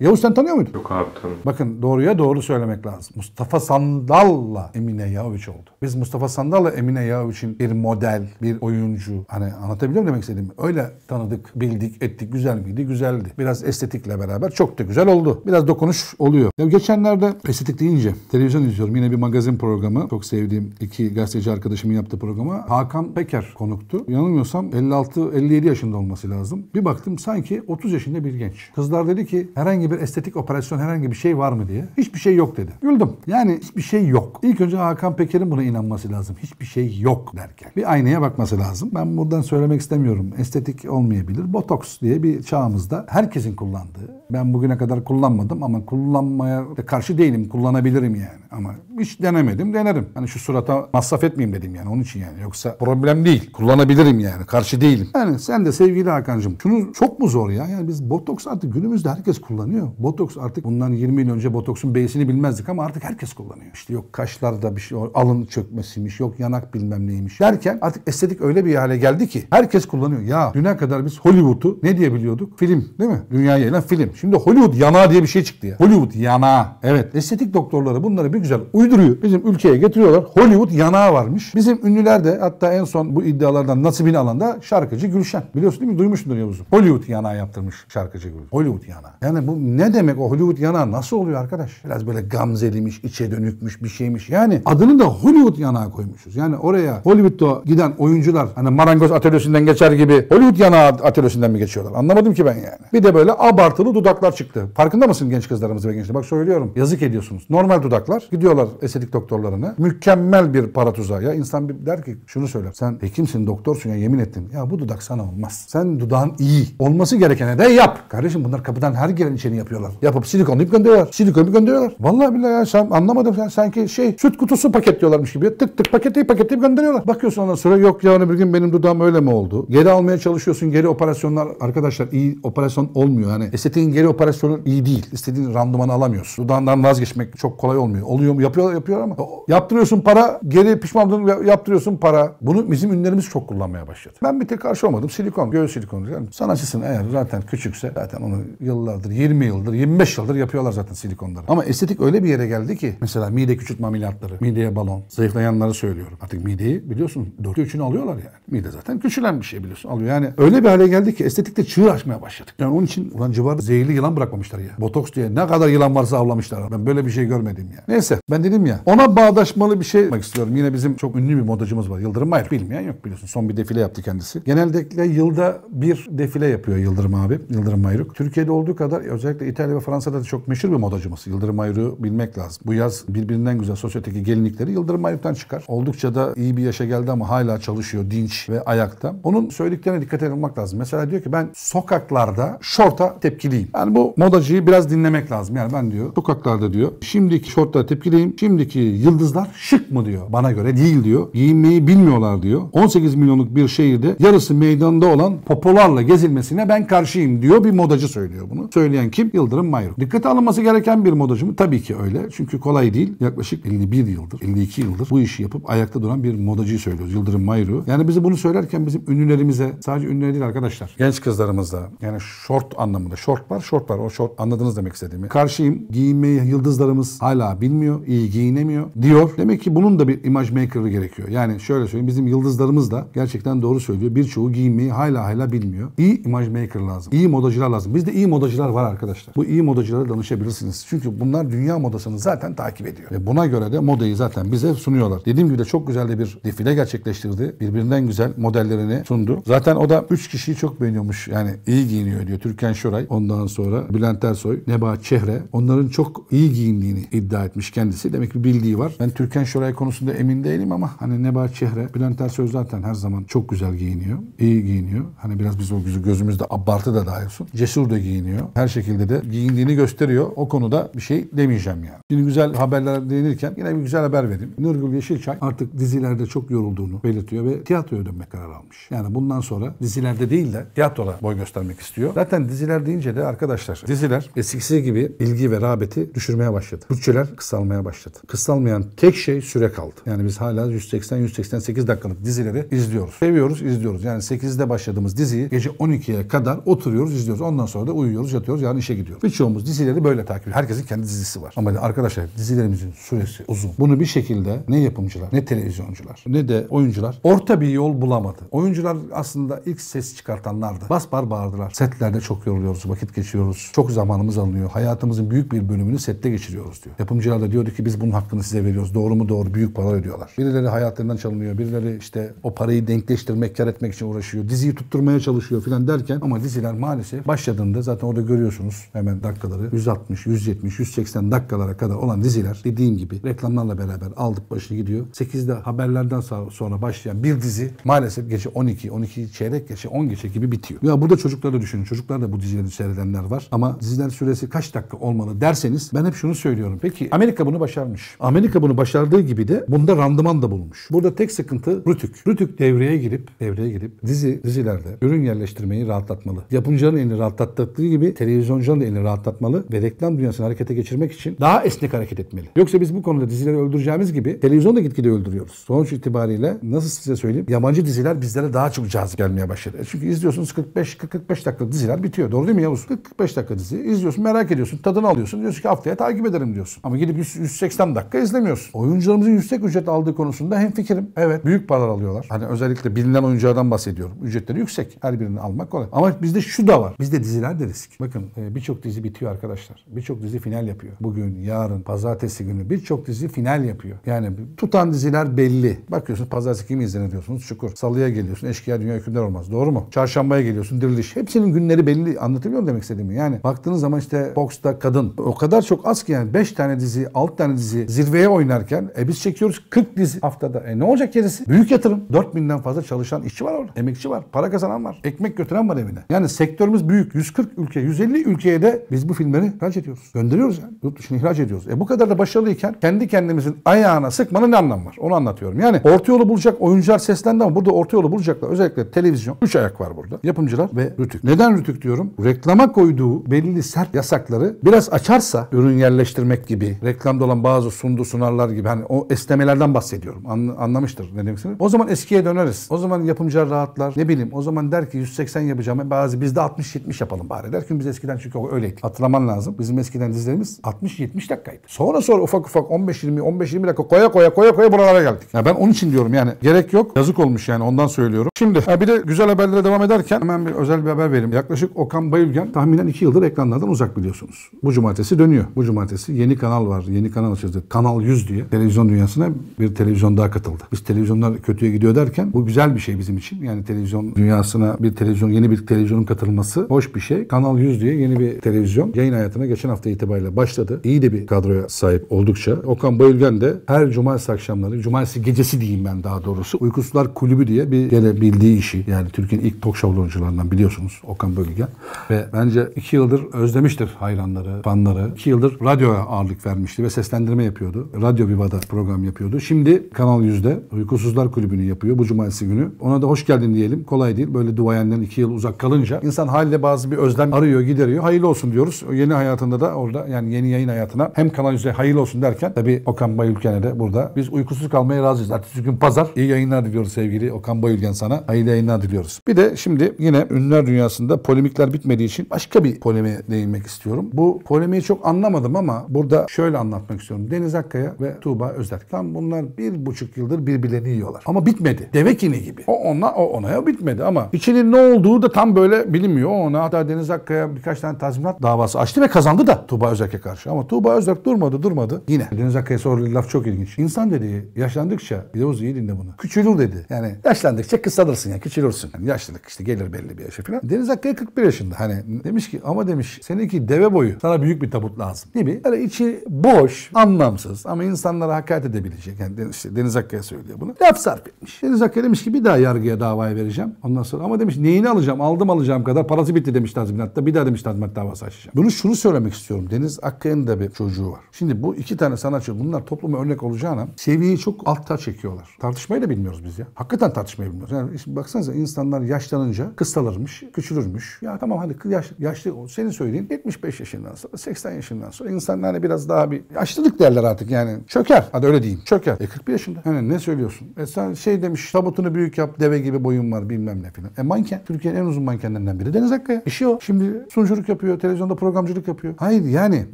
Yavuz sen tanıyor muydun? Yok abi tanım. Bakın doğruya doğru söylemek lazım. Mustafa Sandal'la Emine Yavuç oldu. Biz Mustafa Sandal'la Emine Yavuç'un bir model, bir oyuncu. Hani anlatabiliyor muyum demek istediğimi? Öyle tanıdık, bildik, ettik. Güzel miydi? Güzeldi. Biraz estetikle beraber çok da güzel oldu. Biraz dokunuş oluyor. Ya geçenlerde estetik deyince televizyon izliyorum. Yine bir magazin programı. Çok sevdiğim iki gazeteci arkadaşımın yaptığı programa. Hakan Peker konuktu. Yanılmıyorsam 56-57 yaşında olması lazım. Bir baktım sanki 30 yaşında bir genç. Kızlar dedi ki herhangi bir estetik operasyon herhangi bir şey var mı diye. Hiçbir şey yok dedi. Güldüm. Yani hiçbir şey yok. İlk önce Hakan Peker'in buna inanması lazım. Hiçbir şey yok derken. Bir aynaya bakması lazım. Ben buradan söylemek istemiyorum. Estetik olmayabilir. Botoks diye bir çağımızda herkesin kullandığı. Ben bugüne kadar kullanmadım ama kullanmaya karşı değilim. Kullanabilirim yani. Ama hiç denemedim. Denerim. Hani şu surata masraf etmeyeyim dedim yani. Onun için yani. Yoksa problem değil. Kullanabilirim yani. Karşı değilim. Yani sen de sevgili Hakan'cığım şunu çok mu zor ya? Yani biz botoks artık günümüzde herkes kullanıyor. Botoks artık bundan 20 yıl önce botoksun B'sini bilmezdik ama artık herkes kullanıyor. İşte yok kaşlarda bir şey, alın çökmesiymiş, yok yanak bilmem neymiş derken artık estetik öyle bir hale geldi ki herkes kullanıyor. Ya düne kadar biz Hollywood'u ne diye biliyorduk? Film değil mi? Dünyaya yayılan film. Şimdi Hollywood yanağı diye bir şey çıktı ya. Hollywood yanağı. Evet. Estetik doktorları bunları bir güzel uyduruyor. Bizim ülkeye getiriyorlar. Hollywood yanağı varmış. Bizim ünlüler de hatta en son bu iddialardan nasibini alan da şarkıcı Gülşen. Biliyorsun değil mi? Duymuşsundur Yavuz'um. Hollywood yanağı yaptırmış şarkıcı Gülşen. Hollywood yanağı. Yani bu ne demek o Hollywood yanağı nasıl oluyor arkadaş? Biraz böyle gamzelimiş, içe dönükmüş bir şeymiş. Yani adını da Hollywood yanağı koymuşuz. Yani oraya Hollywood'da giden oyuncular hani marangoz atölyesinden geçer gibi Hollywood yanağı atölyesinden mi geçiyorlar? Anlamadım ki ben yani. Bir de böyle abartılı dudaklar çıktı. Farkında mısın genç kızlarımız ve gençler? Bak söylüyorum. Yazık ediyorsunuz. Normal dudaklar. Gidiyorlar estetik doktorlarına. Mükemmel bir para tuzağı. Ya insan bir der ki şunu söyler. Sen hekimsin, doktorsun ya yemin ettim. Ya bu dudak sana olmaz. Sen dudağın iyi. Olması gerekene de yap. Kardeşim bunlar kapıdan her gelen içeni yapıyorlar. Yapıp silikonlayıp gönderiyorlar. Silikonlayıp gönderiyorlar. Vallahi billahi ya sen anlamadım. Sen sanki şey süt kutusu paketliyorlarmış gibi. Tık tık paketleyip paketleyip gönderiyorlar. Bakıyorsun ondan sonra yok yarın bir gün benim dudağım öyle mi oldu? Geri almaya çalışıyorsun. Geri operasyonlar arkadaşlar iyi operasyon olmuyor. Hani estetiğin geri operasyonu iyi değil. İstediğin randımanı alamıyorsun. Dudağından vazgeçmek çok kolay olmuyor. Oluyor mu? Yapıyorlar yapıyor ama yaptırıyorsun para geri pişmanlığını yaptırıyorsun para. Bunu bizim ünlülerimiz çok kullanmaya başladı. Ben bir tek karşı olmadım. Silikon, göğüs silikonu. Yani sanatçısın eğer zaten küçükse zaten onu yıllardır, 20 yıldır, 25 yıldır yapıyorlar zaten silikonları. Ama estetik öyle bir yere geldi ki mesela mide küçültme ameliyatları, mideye balon, zayıflayanları söylüyorum. Artık mideyi biliyorsun 4'te 3'ünü alıyorlar yani. Mide zaten küçülen bir şey biliyorsun alıyor. Yani öyle bir hale geldi ki estetikte çığır açmaya başladık. Yani onun için ulan civarda zehirli yılan bırakmamışlar ya. Botoks diye ne kadar yılan varsa avlamışlar. Ben böyle bir şey görmedim ya. Neyse ben dedim ya ona bağdaşmalı bir şey yapmak istiyorum. Yine bizim çok ünlü bir modacımız var. Yıldırım Mayır. Bilmeyen yok biliyorsun. Son bir defile yaptı kendisi. Genellikle yılda bir defile yapıyor Yıldırım abi. Yıldırım Mayruk. Türkiye'de olduğu kadar özellikle İtalya ve Fransa'da da çok meşhur bir modacımız. Yıldırım Mayruk'u bilmek lazım. Bu yaz birbirinden güzel sosyeteki gelinlikleri Yıldırım Mayruk'tan çıkar. Oldukça da iyi bir yaşa geldi ama hala çalışıyor dinç ve ayakta. Onun söylediklerine dikkat edilmek lazım. Mesela diyor ki ben sokaklarda şorta tepkiliyim. Yani bu modacıyı biraz dinlemek lazım. Yani ben diyor sokaklarda diyor şimdiki şortlara tepkiliyim. Şimdiki yıldızlar şık mı diyor. Bana göre değil diyor. Giyinmeyi bilmiyorlar diyor. 18 milyonluk bir şehirde yarısı meydanda olan popolarla gezilmesine ben karşıyım diyor. Bir modacı söylüyor bunu. Söyleyen kim? Yıldırım Mayruk. Dikkate alınması gereken bir modacı mı? Tabii ki öyle. Çünkü kolay değil. Yaklaşık 51 yıldır, 52 yıldır bu işi yapıp ayakta duran bir modacıyı söylüyoruz. Yıldırım Mayruk. Yani bizi bunu söylerken bizim ünlülerimize sadece ünlüler değil arkadaşlar. Genç kızlarımızda yani short anlamında. Short var, short var. O short anladınız demek istediğimi. Karşıyım. Giyinmeyi yıldızlarımız hala bilmiyor. iyi giyinemiyor diyor. Demek ki bunun da bir imaj maker'ı gerekiyor. Yani şöyle söyleyeyim. Bizim yıldızlarımız da gerçekten doğru söylüyor. Birçoğu giyinmeyi hala hala bilmiyor. İyi imaj maker lazım. İyi modacılar lazım. Bizde iyi modacılar var arkadaşlar. Bu iyi modacılara danışabilirsiniz. Çünkü bunlar dünya modasını zaten takip ediyor. Ve buna göre de modayı zaten bize sunuyorlar. Dediğim gibi de çok güzel de bir defile gerçekleştirdi. Birbirinden güzel modellerini sundu. Zaten o da 3 kişiyi çok beğeniyormuş. Yani iyi giyiniyor diyor. Türkan Şoray. Ondan sonra Bülent Ersoy, Nebahat Çehre. Onların çok iyi giyindiğini iddia etmiş kendisi. Demek ki bildiği var. Ben Türkan Şoray konusunda emin değilim ama hani Nebahat Çehre, Bülent Ersoy zaten her zaman çok güzel giyiniyor. İyi giyiniyor. Hani biraz biz o gözü gözümüzde abartı da dahil olsun. Cesur da giyiniyor. Her şekilde de giyindiğini gösteriyor. O konuda bir şey demeyeceğim yani. Şimdi güzel haberler değinirken yine bir güzel haber vereyim. Nurgül Yeşilçay artık dizilerde çok yorulduğunu belirtiyor ve tiyatroya dönmek kararı almış. Yani bundan sonra dizilerde değil de tiyatroda boy göstermek istiyor. Zaten diziler deyince de arkadaşlar diziler eskisi gibi ilgi ve rağbeti düşürmeye başladı. Bütçeler kısalmaya başladı. Kısalmayan tek şey süre kaldı. Yani biz hala 180-188 dakikalık dizileri izliyoruz. Seviyoruz, izliyoruz. Yani 8'de başladığımız diziyi gece 12'ye kadar oturuyoruz, izliyoruz. Ondan sonra da uyuyoruz, yatıyoruz, yarın işe gidiyoruz. Birçoğumuz dizileri böyle takip ediyor. Herkesin kendi dizisi var. Ama arkadaşlar dizilerimizin süresi uzun. Bunu bir şekilde ne yapımcılar, ne televizyoncular, ne de oyuncular orta bir yol bulamadı. Oyuncular aslında ilk ses çıkartanlardı. Bas bar bağırdılar. Setlerde çok yoruluyoruz, vakit geçiriyoruz. Çok zamanımız alınıyor. Hayatımızın büyük bir bölümünü sette geçiriyoruz diyor. Yapımcılar da diyordu ki biz bunun hakkını size veriyoruz. Doğru mu doğru büyük para ödüyorlar. Birileri hayatlarından çalınıyor. Birileri işte o parayı denkleştirmek, kar etmek için uğraşıyor. Diziyi tutturmaya çalışıyor filan derken ama diziler maalesef başladığında zaten orada görüyorsunuz hemen dakikaları 160, 170, 180 dakikalara kadar olan diziler dediğim gibi reklamlarla beraber aldık başını gidiyor. 8'de haberlerden sonra başlayan bir dizi maalesef gece 12, 12 çeyrek geçe 10 geçe gibi bitiyor. Ya burada çocukları düşünün. Çocuklar da bu dizileri seyredenler var. Ama diziler süresi kaç dakika olmalı derseniz ben hep şunu söylüyorum. Peki Amerika bunu başarmış. Amerika bunu başardığı gibi de bunda randıman da bulmuş. Burada tek sıkıntı Rütük. Rütük devreye girip devreye girip dizi dizilerde ürün yerleştirmeyi rahatlatmalı. Yapımcıların elini rahatlattığı gibi televizyoncuların da elini rahatlatmalı ve reklam dünyasını harekete geçirmek için daha esnek hareket etmeli. Yoksa biz bu konuda dizileri öldüreceğimiz gibi televizyonu da gitgide öldürüyoruz. Sonuç itibariyle nasıl size söyleyeyim? Yabancı diziler bizlere daha çok cazip gelmeye başladı. Çünkü izliyorsunuz 45 45 dakika diziler bitiyor. Doğru değil mi Yavuz? 45 dakika dizi izliyorsun, merak ediyorsun, tadını alıyorsun. Diyorsun ki haftaya takip ederim diyorsun. Ama gidip 180 dakika izlemiyorsun. Oyuncularımızın yüksek ücret aldığı konusunda hem fikrim. Evet büyük paralar alıyorlar. Hani özellikle bilinen oyunculardan bahsediyorum. Ücretleri yüksek. Her birini almak kolay. Ama bizde şu da var. Bizde diziler de risk. Bakın e, birçok dizi bitiyor arkadaşlar. Birçok dizi final yapıyor. Bugün, yarın, pazartesi günü birçok dizi final yapıyor. Yani tutan diziler belli. Bakıyorsun pazartesi kimi izlenir diyorsunuz. Çukur. Salıya geliyorsun. Eşkıya Dünya Hükümler Olmaz. Doğru mu? Çarşambaya geliyorsun. Diriliş. Hepsinin günleri belli. Anlatabiliyor muyum demek istediğimi? Yani baktığınız zaman işte Fox'ta kadın o kadar çok az ki yani 5 tane dizi, 6 tane dizi zirveye oynarken e biz çekiyoruz 40 dizi haftada. E ne olacak gerisi? Büyük yatırım. 4000'den fazla çalışan işçi var orada. Emekçi var. Para kazanan var. Ekmek götüren var evine. Yani sektörümüz büyük. 140 ülke, 150 ülkeye de biz bu filmleri ihraç ediyoruz. Gönderiyoruz yani. Yurt dışına ihraç ediyoruz. E bu kadar da başarılıyken kendi kendimizin ayağına sıkmanın ne anlamı var? Onu anlatıyorum. Yani orta yolu bulacak oyuncular seslendi ama burada orta yolu bulacaklar. Özellikle televizyon. Üç ayak var burada. Yapımcılar ve Rütük. Neden Rütük diyorum? Reklama koyduğu belli sert yasakları biraz açarsa ürün yerleştirmek gibi, reklamda olan bazı sundu sunarlar gibi hani o esnemelerden bahsediyorum. An, anlamıştır ne istediğimi. O zaman eskiye döneriz. O zaman yapımcılar rahatlar. Ne bileyim o zaman der ki 180 yapacağım. Bazı bizde 60-70 yapalım bari der. Çünkü biz eskiden çünkü öyleydik. Hatırlaman lazım. Bizim eskiden dizilerimiz 60-70 dakikaydı. Sonra sonra ufak ufak 15-20 15-20 dakika koya koya koya koya buralara geldik. Ya ben onun için diyorum yani gerek yok. Yazık olmuş yani ondan söylüyorum. Şimdi bir de güzel haberlere devam ederken hemen bir özel bir haber vereyim. Yaklaşık Okan Bayülgen tahminen 2 yıldır ekranlardan uzak biliyorsunuz. Bu cumartesi dönüyor. Bu cumartesi yeni kanal var. Yeni kanal açıldı. Kanal 100 diye televizyon dünyasına bir televizyon daha katıldı. Biz televizyonlar kötüye gidiyor derken bu güzel bir şey bizim için. Yani televizyon dünyasına bir televizyon yeni bir televizyonun katılması hoş bir şey. Kanal 100 diye yeni bir televizyon yayın hayatına geçen hafta itibariyle başladı. İyi de bir kadroya sahip oldukça. Okan Bayülgen de her cumartesi akşamları, cumartesi gecesi diyeyim ben daha doğrusu. Uykusuzlar Kulübü diye bir gene bildiği işi. Yani Türkiye'nin ilk talk show oyuncularından biliyorsunuz Okan Bayülgen. Ve bence iki yıldır özlemiştir hayranları, fanları. İki yıldır radyoya ağırlık vermişti ve seslendirme yapıyordu. Radyo Viva'da program yapıyordu. Şimdi Kanal 100'de Uykusuzlar Kulübü'nü yapıyor bu cumartesi günü. Ona da hoş geldin diyelim. Kolay değil. Böyle duayenlerin iki yıl uzak kalınca insan haliyle bazı bir özlem arıyor, gideriyor. Hayırlı olsun diyoruz. O yeni hayatında da orada yani yeni yayın hayatına hem Kanal 100'e hayırlı olsun derken tabii Okan Bayülgen'e de burada biz uykusuz kalmaya razıyız. Ertesi gün pazar. İyi yayınlar diliyoruz sevgili Okan Bayülgen sana. Hayırlı yayınlar diliyoruz. Bir de şimdi yine ünlüler dünyasında polemikler bitmediği için başka bir polemiğe değinmek istiyorum. Bu polemiği çok anlamadım ama burada şöyle anlatmak istiyorum. Deniz Akkaya ve Tuğba Özerk. Tam bunlar bir buçuk yıldır birbirlerini yiyorlar. Ama bitmedi. Deve kini gibi. O ona, o ona ya bitmedi ama içinin ne olduğu da tam böyle bilinmiyor. O ona hatta Deniz Akkaya birkaç tane tazminat davası açtı ve kazandı da Tuğba Özerk'e karşı. Ama Tuğba Özerk durmadı durmadı. Yine Deniz Akkaya sorduğu laf çok ilginç. İnsan dedi yaşlandıkça Yavuz iyi dinle bunu. Küçülür dedi. Yani yaşlandıkça kısalırsın yani küçülürsün. Yani yaşlılık işte gelir belli bir yaşa falan. Deniz Akkaya 41 yaşında. Hani demiş ki ama demiş seninki deve boyu. Sana büyük bir tabut lazım. Gibi. Böyle içi boş, anlamsız ama insanlara hakaret edebilecek. Yani Deniz, işte Deniz Akkaya söylüyor bunu. Laf sarf etmiş. Deniz Akkaya demiş ki bir daha yargıya davayı vereceğim. Ondan sonra ama demiş neyini alacağım? Aldım alacağım kadar parası bitti demiş tazminatta. Bir daha demiş tazminat davası açacağım. Bunu şunu söylemek istiyorum. Deniz Akkaya'nın da bir çocuğu var. Şimdi bu iki tane sanatçı bunlar topluma örnek olacağına seviyeyi çok altta çekiyorlar. Tartışmayı da bilmiyoruz biz ya. Hakikaten tartışmayı bilmiyoruz. Yani işte baksanıza insanlar yaşlanınca kısalırmış, küçülürmüş. Ya tamam hadi yaş, yaşlı senin söylediğin 75 yaşından sonra 80 yaşından sonra insanlar biraz daha bir yaşlılık derler artık yani. Çöker. Hadi öyle diyeyim. Çöker. E 41 yaşında. Hani ne söylüyorsun? E sen şey demiş tabutunu büyük yap deve gibi boyun var bilmem ne filan. E manken. Türkiye'nin en uzun mankenlerinden biri Deniz Akkaya. İşi o. Şimdi sunuculuk yapıyor, televizyonda programcılık yapıyor. Hayır yani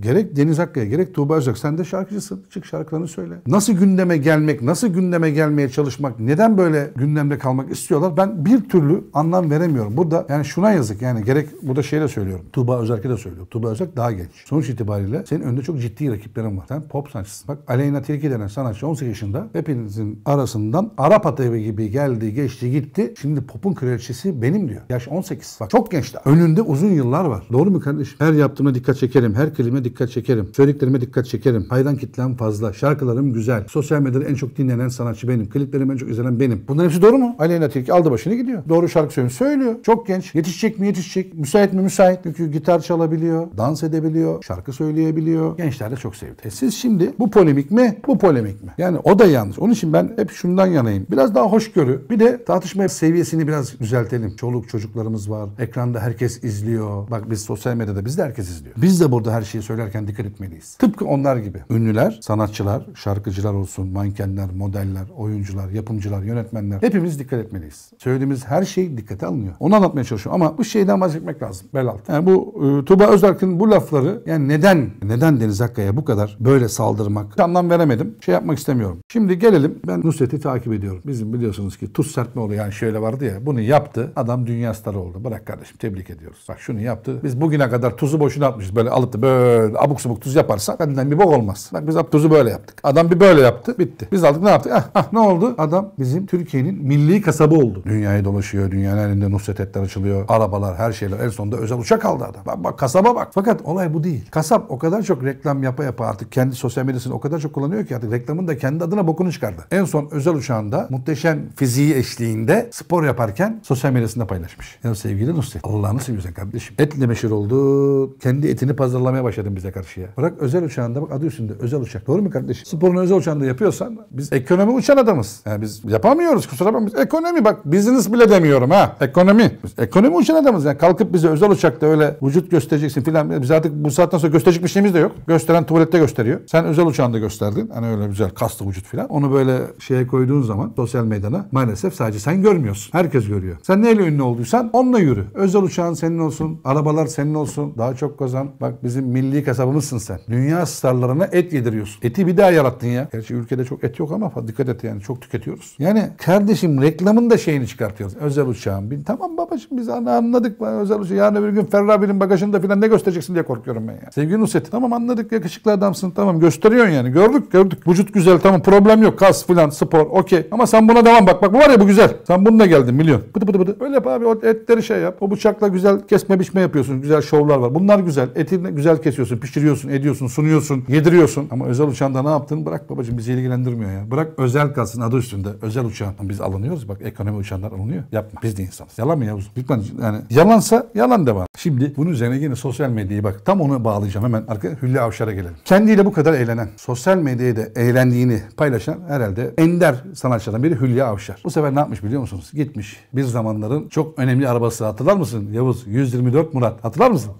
gerek Deniz Akkaya gerek Tuğba Özak sen de şarkıcısın. Çık şarkılarını söyle. Nasıl gündeme gelmek, nasıl gündeme gelmeye çalışmak, neden böyle gündemde kalmak istiyorlar? Ben bir türlü anlam veremiyorum. Burada yani şuna yazık yani gerek burada şeyle söylüyorum. Tuğba Özerk'e de söylüyorum. Tuğba Özerk daha genç. Sonuç itibariyle senin önünde çok ciddi rakiplerin var. Sen pop sanatçısın. Bak Aleyna Tilki denen sanatçı 18 yaşında hepinizin arasından Arap atı gibi geldi, geçti, gitti. Şimdi popun kraliçesi benim diyor. Yaş 18. Bak çok genç daha. Önünde uzun yıllar var. Doğru mu kardeşim? Her yaptığıma dikkat çekerim. Her kelime dikkat çekerim. Söylediklerime dikkat çekerim. Hayran kitlem fazla. Şarkılarım güzel. Sosyal medyada en çok dinlenen sanatçı benim. Kliplerim en çok izlenen benim. Bunların hepsi doğru mu? Aleyna Tilki aldı başını gidiyor. Doğru şarkı söylüyor. Söylüyor. Çok genç. Yetişecek mi yetişecek. Müsait mi müsait. Çünkü gitar çalabiliyor. Dans edebiliyor. Şarkı söyleyebiliyor. Gençler de çok sevdi. E siz şimdi bu polemik mi? Bu polemik mi? Yani o da yanlış. Onun için ben hep şundan yanayım. Biraz daha hoşgörü. Bir de tartışma seviyesini biraz düzeltelim. Çoluk çocuklarımız var. Ekranda herkes izliyor. Bak biz sosyal medyada biz de herkes izliyor. Biz de burada her şeyi söylerken dikkat etmeliyiz. Tıpkı onlar gibi. Ünlüler, sanatçılar, şarkıcılar olsun, mankenler, modeller, oyuncular, yapımcılar, yönetmenler. Hepimiz dikkat etmeliyiz. Söylediğimiz her şey dikkate alınıyor. Onu anlatmaya çalışıyorum ama bu şeyden vazgeçmek lazım. Bel altı. Yani bu e, Tuğba Özerk'in bu lafları yani neden neden Deniz Akkaya bu kadar böyle saldırmak anlam veremedim. Şey yapmak istemiyorum. Şimdi gelelim ben Nusret'i takip ediyorum. Bizim biliyorsunuz ki tuz serpme oluyor yani şöyle vardı ya bunu yaptı. Adam dünya starı oldu. Bırak kardeşim tebrik ediyoruz. Bak şunu yaptı. Biz bugüne kadar tuzu boşuna atmışız. Böyle alıp da böyle abuk subuk tuz yaparsak kendinden bir bok olmaz. Bak biz tuzu böyle yaptık. Adam bir böyle yaptı. Bitti. Biz aldık ne yaptık? Ah, ah ne oldu? Adam bizim Türkiye'nin milli kasabı oldu. Dünyayı dolaşıyor. Dünyanın elinde Nusret etler açılıyor. Arabalar her şeyler. En sonunda özel uçak aldı adam. Bak, bak kasaba bak. Fakat olay bu değil. Kasap o kadar çok reklam yapa yapa artık kendi sosyal medyasını o kadar çok kullanıyor ki artık reklamın da kendi adına bokunu çıkardı. En son özel uçağında muhteşem fiziği eşliğinde spor yaparken sosyal medyasında paylaşmış. Ya sevgili Nusret Allah'ını seviyorsun kardeşim. Etle meşhur oldu. Kendi etini pazarlamaya başladın bize karşı ya. Bırak özel uçağında bak adı üstünde özel uçak. Doğru mu kardeşim? Sporunu özel uçağında yapıyorsan biz ekonomi uçan adamız. Yani biz yapamıyoruz kusura bakma. Ekonomi bak business bile demiyorum ha. Ekonomi. Biz ekonomi uçan adamız. Yani kalkıp bize özel uçakta öyle vücut göstereceksin filan. Biz artık bu saatten sonra gösterecek bir şeyimiz de yok. Gösteren tuvalette gösteriyor. Sen özel uçağında gösterdin. Hani öyle güzel kaslı vücut filan. Onu böyle şeye koyduğun zaman sosyal medyana maalesef sadece sen görmüyorsun. Herkes görüyor. Sen neyle ünlü olduysan onunla yürü. Özel uçağın senin olsun. Arabalar senin olsun. Daha çok kazan. Bak bizim milli kasabımızsın sen. Dünya starlarına et yediriyorsun. Eti bir daha yarattın ya. Gerçi ülkede çok et yok ama dikkat et yani çok tüketiyoruz. Yani kardeşim reklamın da şeyini çıkartıyoruz. Özel uçağın. Tamam babacığım biz anladık. Özel uçağın. Yarın öbür gün Ferrari'nin bagajında falan ne göstereceksin diye korkuyorum ben ya. Sevgili Nusret tamam anladık yakışıklı adamsın tamam gösteriyorsun yani. Gördük gördük. Vücut güzel tamam problem yok. Kas filan spor okey. Ama sen buna devam bak. Bak bu var ya bu güzel. Sen bununla geldin milyon. Bıdı bıdı bıdı. Öyle yap abi o etleri şey yap. O bıçakla güzel kesme biçme yapıyorsun. Güzel şovlar var. Bunlar güzel. Etini güzel kesiyorsun. Pişiriyorsun, ediyorsun, sunuyorsun, yediriyorsun. Ama özel uçağında ne yaptın? Bırak babacığım bizi ilgilendirmiyor ya. Bırak özel kalsın adı üstünde. Özel uçağın. Biz alınıyoruz bak ekonomi uçanlar alınıyor. Yapma. Biz de insanız. Yalan mı Yavuz? Lütfen yani yalansa yalan devam. Şimdi bunun üzerine yine sosyal medyayı bak tam onu bağlayacağım hemen arka Hülya Avşar'a gelelim. Kendiyle bu kadar eğlenen, sosyal medyada eğlendiğini paylaşan herhalde ender sanatçılardan biri Hülya Avşar. Bu sefer ne yapmış biliyor musunuz? Gitmiş bir zamanların çok önemli arabası hatırlar mısın Yavuz? 124 Murat. Hatırlar mısın?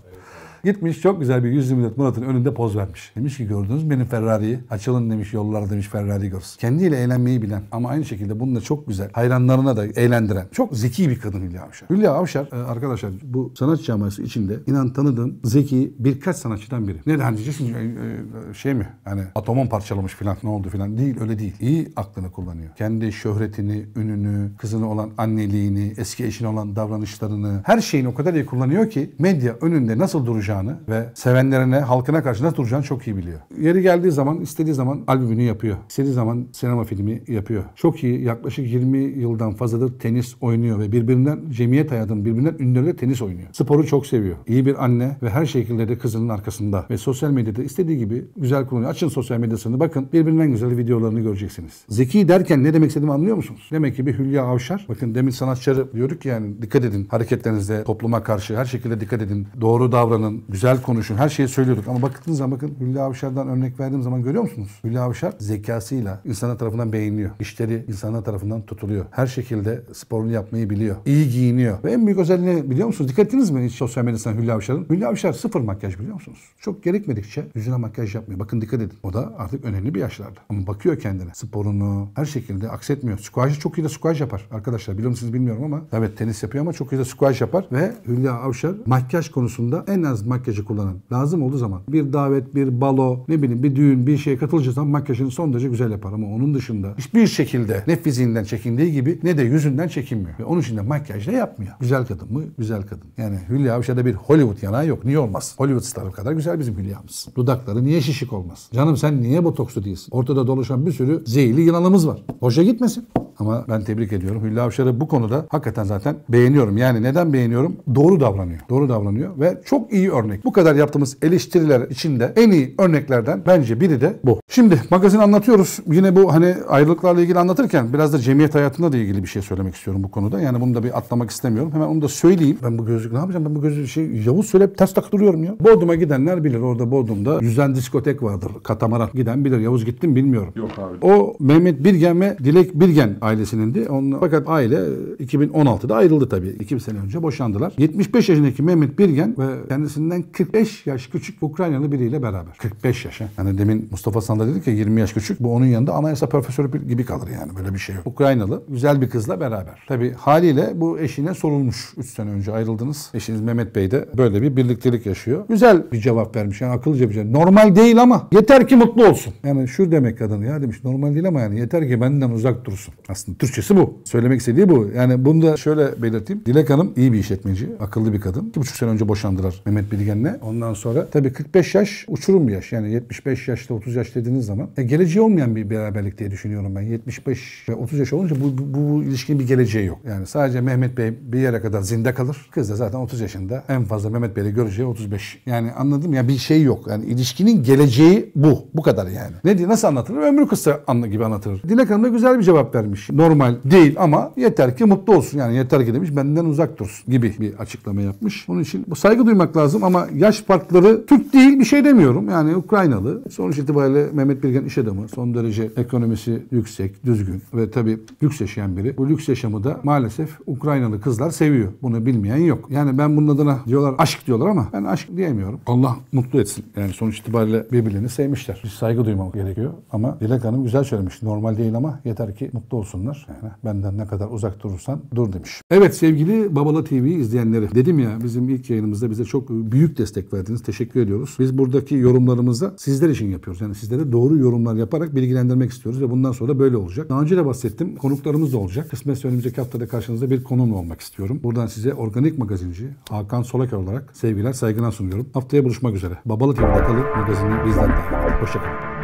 Gitmiş çok güzel bir 124 Murat'ın önünde poz vermiş. Demiş ki gördünüz benim Ferrari'yi? Açılın demiş yollar demiş Ferrari görsün. Kendiyle eğlenmeyi bilen ama aynı şekilde bunu da çok güzel hayranlarına da eğlendiren çok zeki bir kadın Hülya Avşar. Hülya Avşar e, arkadaşlar bu sanat camiası içinde inan tanıdığım zeki birkaç sanatçıdan biri. Ne hani diyeceksin e, şey mi? Hani atomon parçalamış falan ne oldu falan değil öyle değil. İyi aklını kullanıyor. Kendi şöhretini, ününü, kızını olan anneliğini, eski eşine olan davranışlarını her şeyini o kadar iyi kullanıyor ki medya önünde nasıl duracağını ve sevenlerine, halkına karşı nasıl duracağını çok iyi biliyor. Yeri geldiği zaman, istediği zaman albümünü yapıyor. İstediği zaman sinema filmi yapıyor. Çok iyi. Yaklaşık 20 yıldan fazladır tenis oynuyor ve birbirinden cemiyet hayatının birbirinden ünlüleri tenis oynuyor. Sporu çok seviyor. İyi bir anne ve her şekilde de kızının arkasında ve sosyal medyada istediği gibi güzel kullanıyor. Açın sosyal medyasını bakın birbirinden güzel videolarını göreceksiniz. Zeki derken ne demek istediğimi anlıyor musunuz? Demek ki bir Hülya Avşar. Bakın demin sanatçıları diyorduk yani dikkat edin hareketlerinizde topluma karşı her şekilde dikkat edin. Doğru davranın güzel konuşun. Her şeyi söylüyorduk ama baktığınız zaman bakın Hülya Avşar'dan örnek verdiğim zaman görüyor musunuz? Hülya Avşar zekasıyla insanlar tarafından beğeniliyor. İşleri insanlar tarafından tutuluyor. Her şekilde sporunu yapmayı biliyor. İyi giyiniyor. Ve en büyük özelliğini biliyor musunuz? Dikkat ettiniz mi hiç sosyal medyasından Hülya Avşar'ın? Hülya Avşar sıfır makyaj biliyor musunuz? Çok gerekmedikçe yüzüne makyaj yapmıyor. Bakın dikkat edin. O da artık önemli bir yaşlarda. Ama bakıyor kendine. Sporunu her şekilde aksetmiyor. Squash'ı çok iyi de squash yapar arkadaşlar. Biliyor musunuz bilmiyorum ama. Evet tenis yapıyor ama çok iyi de squash yapar. Ve Hülya Avşar makyaj konusunda en az makyajı kullanan. Lazım olduğu zaman bir davet, bir balo, ne bileyim bir düğün, bir şeye katılacağı zaman makyajını son derece güzel yapar. Ama onun dışında hiçbir şekilde ne fiziğinden çekindiği gibi ne de yüzünden çekinmiyor. Ve onun için de makyaj da yapmıyor. Güzel kadın mı? Güzel kadın. Yani Hülya Avşar'da bir Hollywood yanağı yok. Niye olmaz? Hollywood starı kadar güzel bizim Hülya'mız. Dudakları niye şişik olmaz? Canım sen niye botokslu değilsin? Ortada dolaşan bir sürü zehirli yılanımız var. Boşa gitmesin. Ama ben tebrik ediyorum. Hülya Avşar'ı bu konuda hakikaten zaten beğeniyorum. Yani neden beğeniyorum? Doğru davranıyor. Doğru davranıyor ve çok iyi örnek. Bu kadar yaptığımız eleştiriler içinde en iyi örneklerden bence biri de bu. Şimdi magazin anlatıyoruz. Yine bu hani ayrılıklarla ilgili anlatırken biraz da cemiyet hayatında da ilgili bir şey söylemek istiyorum bu konuda. Yani bunu da bir atlamak istemiyorum. Hemen onu da söyleyeyim. Ben bu gözlük ne yapacağım? Ben bu gözlük şey Yavuz söyleyip ters takdırıyorum ya. Bodrum'a gidenler bilir. Orada Bodrum'da yüzen diskotek vardır. Katamaran. Giden bilir. Yavuz gittim bilmiyorum. Yok abi. O Mehmet Birgen ve Dilek Birgen ailesinindi. Onun, fakat aile 2016'da ayrıldı tabii. 2 sene önce boşandılar. 75 yaşındaki Mehmet Birgen ve kendisinden 45 yaş küçük Ukraynalı biriyle beraber. 45 yaş. ha. Yani demin Mustafa Sandal dedi ki 20 yaş küçük. Bu onun yanında anayasa profesörü gibi kalır yani. Böyle bir şey yok. Ukraynalı güzel bir kızla beraber. Tabii haliyle bu eşine sorulmuş. 3 sene önce ayrıldınız. Eşiniz Mehmet Bey de böyle bir birliktelik yaşıyor. Güzel bir cevap vermiş. Yani akıllıca bir cevap. Normal değil ama yeter ki mutlu olsun. Yani şu demek kadın ya demiş normal değil ama yani yeter ki benden uzak dursun. Aslında Türkçesi bu. Söylemek istediği bu. Yani bunu da şöyle belirteyim. Dilek Hanım iyi bir işletmeci. Akıllı bir kadın. 2,5 sene önce boşandılar Mehmet Bilgen'le. Ondan sonra tabii 45 yaş uçurum bir yaş. Yani 75 yaşta 30 yaş dediğiniz zaman e, geleceği olmayan bir beraberlik diye düşünüyorum ben. 75 ve 30 yaş olunca bu, bu, bu ilişkinin bir geleceği yok. Yani sadece Mehmet Bey bir yere kadar zinde kalır. Kız da zaten 30 yaşında. En fazla Mehmet Bey'le göreceği 35. Yani anladım ya bir şey yok. Yani ilişkinin geleceği bu. Bu kadar yani. Ne diye nasıl anlatılır? Ömrü kısa anla gibi anlatılır. Dilek Hanım da güzel bir cevap vermiş. Normal değil ama yeter ki mutlu olsun. Yani yeter ki demiş benden uzak dursun gibi bir açıklama yapmış. Onun için bu saygı duymak lazım ama yaş farkları Türk değil bir şey demiyorum. Yani Ukraynalı. Sonuç itibariyle Mehmet Bilgen iş adamı. Son derece ekonomisi yüksek, düzgün ve tabii lüks yaşayan biri. Bu lüks yaşamı da maalesef Ukraynalı kızlar seviyor. Bunu bilmeyen yok. Yani ben bunun adına diyorlar aşk diyorlar ama ben aşk diyemiyorum. Allah mutlu etsin. Yani sonuç itibariyle birbirlerini sevmişler. Biz saygı duymamak gerekiyor. Ama Dilek Hanım güzel söylemiş. Normal değil ama yeter ki mutlu olsunlar. Yani benden ne kadar uzak durursan dur demiş. Evet sevgili Babala TV izleyenleri. Dedim ya bizim ilk yayınımızda bize çok büyük destek verdiniz. Teşekkür ediyoruz. Biz buradaki yorumlarımızı sizler için yapıyoruz. Yani sizlere doğru yorumlar yaparak bilgilendirmek istiyoruz ve bundan sonra böyle olacak. Daha önce de bahsettim. Konuklarımız da olacak. Kısmetse önümüzdeki haftada karşınızda bir konum olmak istiyorum. Buradan size organik magazinci Hakan Solakar olarak sevgiler, saygılar sunuyorum. Haftaya buluşmak üzere. Babalı TV'de kalın. Magazini bizden de. Hoşçakalın.